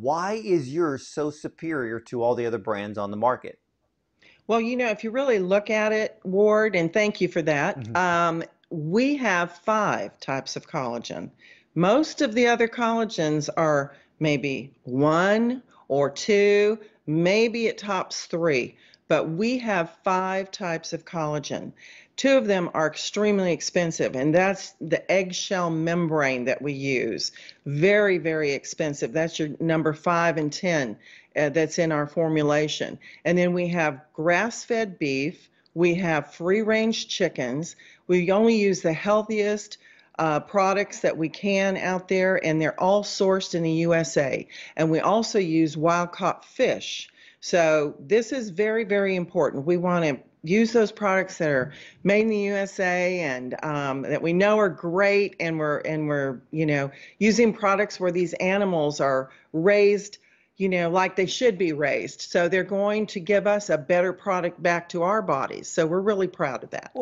Why is yours so superior to all the other brands on the market? Well, you know, if you really look at it, Ward, and thank you for that, Mhm. um, we have five types of collagen. Most of the other collagens are maybe one or two, maybe it tops three, but we have five types of collagen. Two of them are extremely expensive, and that's the eggshell membrane that we use. Very, very expensive. That's your number five and 10 uh, that's in our formulation. And then we have grass fed beef, we have free range chickens. We only use the healthiest uh, products that we can out there, and they're all sourced in the USA. And we also use wild caught fish. So this is very, very important. We want to use those products that are made in the USA and um, that we know are great, and we're and we're you know using products where these animals are raised you know, like they should be raised. So they're going to give us a better product back to our bodies. So we're really proud of that.